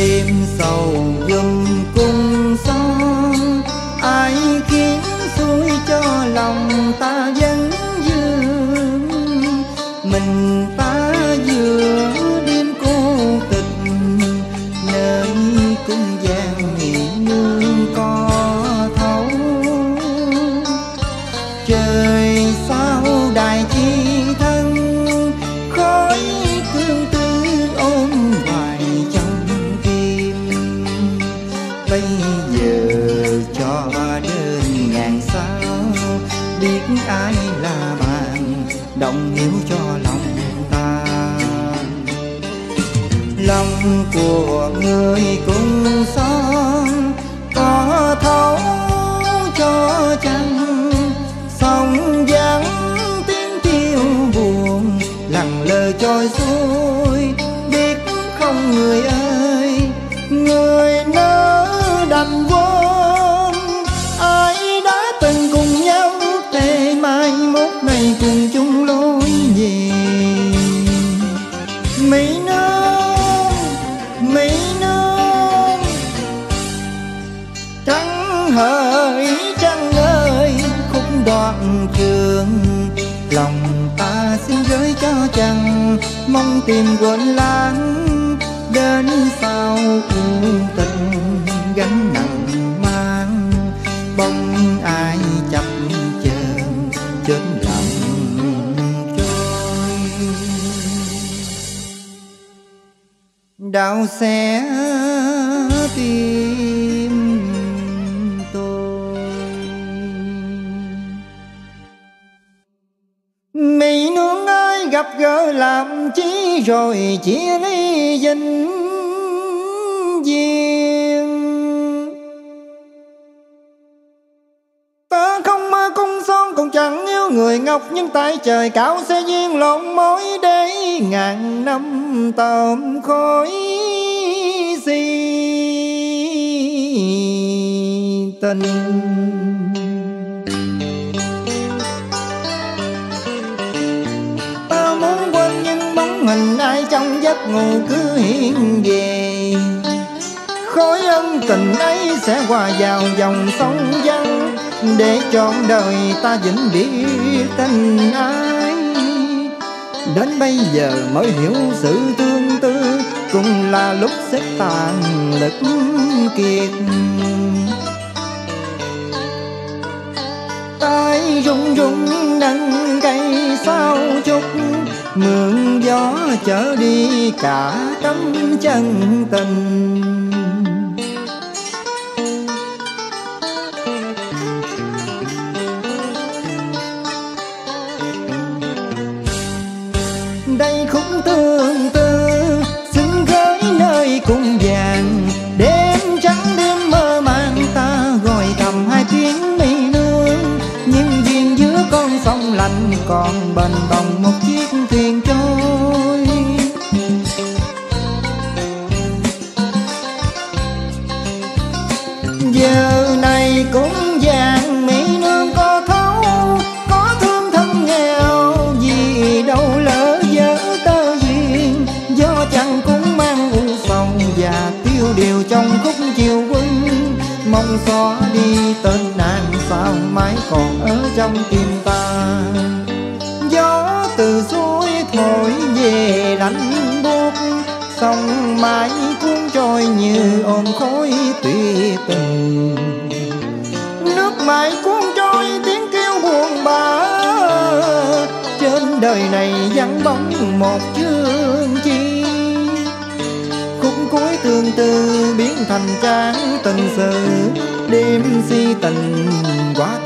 đêm sầu dâng cung son ai khiến xuôi cho lòng ta vẫn dương? Mình ta giữa đêm cô tịch, nơi cung gian nương có thấu. Trời bây giờ cho đơn ngàn sao? Biết ai là bạn, đồng hiếu cho lòng ta. Lòng của người cùng son, có thấu cho chăng? Sông vắng tiếng tiêu buồn, lặng lờ trôi xuôi, biết không người ơi? Hỡi trăng ơi, khúc đoạn trường. Lòng ta xin gửi cho chàng, mong tìm quên lãng đến sau u tình gánh nặng mang bông ai chập chờn trên lòng trôi. Đau xé tim gặp gỡ làm chi rồi chia ly dinh duyên. Ta không mơ cung son, cũng chẳng yêu người ngọc, Nhưng tại trời cao sẽ duyên lộn mối để ngàn năm tôm khói si tình. Giấc ngủ cứ hiện về. Khối ân tình ấy sẽ hòa vào dòng sông dân Để trọn đời ta vĩnh biệt tình ai Đến bây giờ mới hiểu sự tương tư Cũng là lúc xếp tàn lực kiệt. Tay run run nâng cây sao chúc mượn gió chở đi cả tấm chân tình. Đây khúc thương con sông lạnh còn bền bằng một chiếc thuyền trôi. Giờ này cũng vàng, mỹ nương có thấu, có thương thân nghèo, vì đâu lỡ dở tơ duyên. Do chẳng cũng mang u sầu và tiêu điều trong khúc chiều quân. Mong xóa đi tên nàng sao mãi còn ở trong tim sông mãi cuốn trôi như ôm khói tùy tình. Nước mãi cuốn trôi tiếng kêu buồn bã. Trên đời này vắng bóng một chương chi. Khúc cuối tương tư biến thành trang tình sự. Đêm si tình quá